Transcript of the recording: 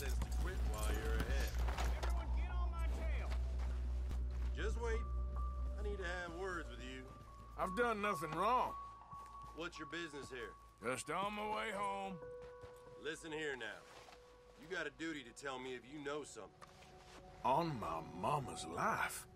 sense to quit while you're ahead. Everyone get on my tail! Just wait. I need to have words with you. I've done nothing wrong. What's your business here? Just on my way home. Listen here now. You got a duty to tell me if you know something. On my mama's life.